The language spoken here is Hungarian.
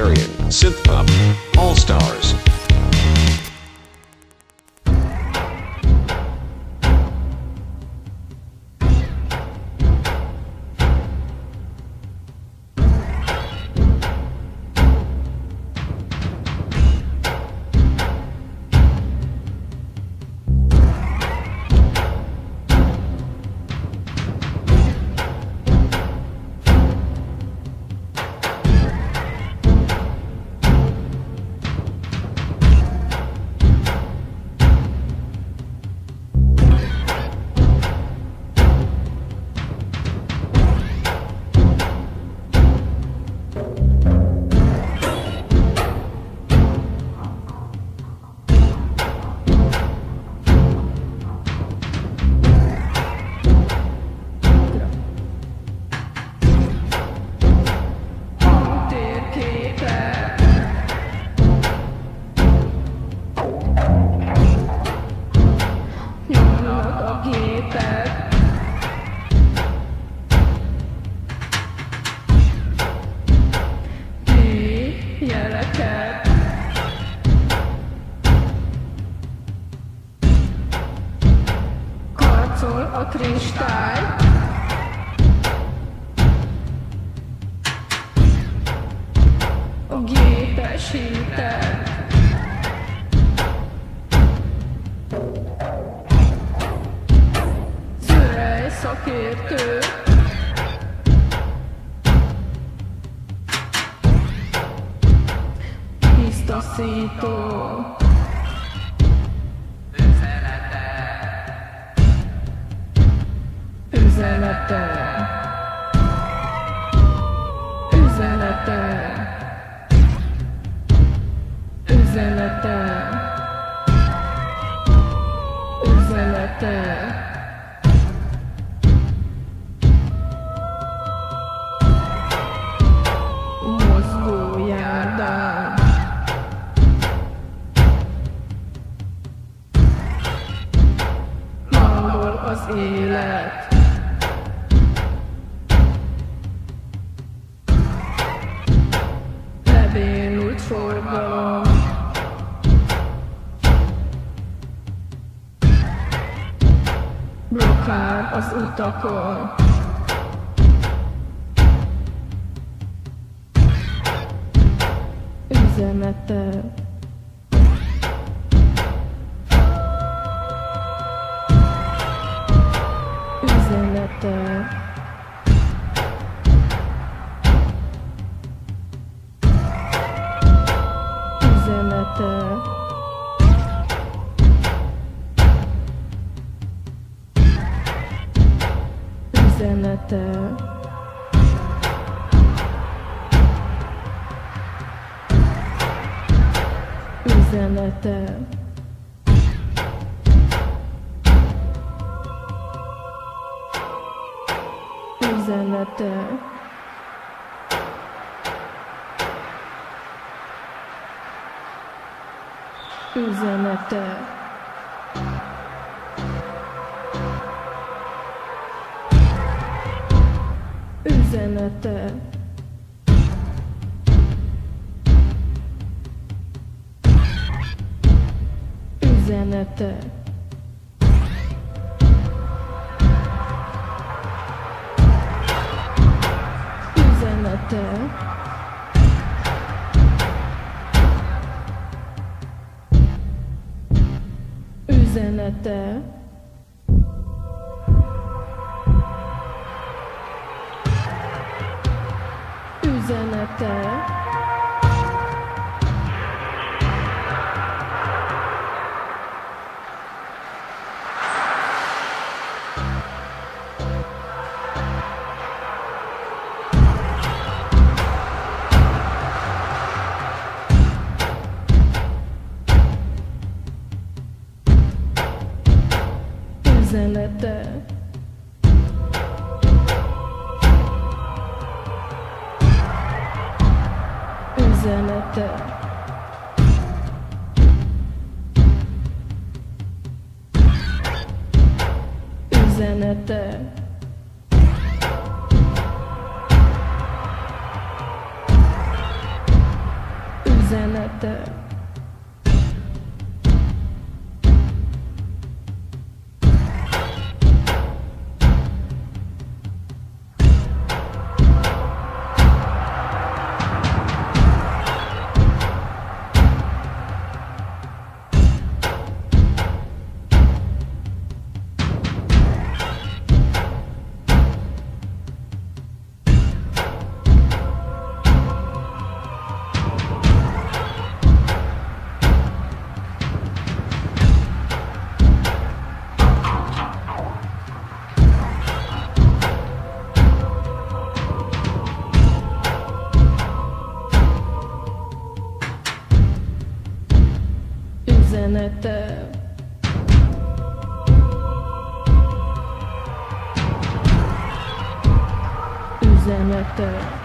Synth pop all stars. Karcol a kristály. A gépes hitek Szörej szakértő. Tisztaszító Üzenete. Üzenete. Üzenete. Üzenete. Mozgó járdán az élet Blokkál az utakon. Üzenetel. Üzenetel. Üzenetel. Üzenete Üzenete Üzenete Üzenete Üzenete Üzenete Üzenete Üzenete Üzenete Doctor. Isn't? Üzenete Üzenete Üzenete. Üzenete. Üzenete. Üzenete.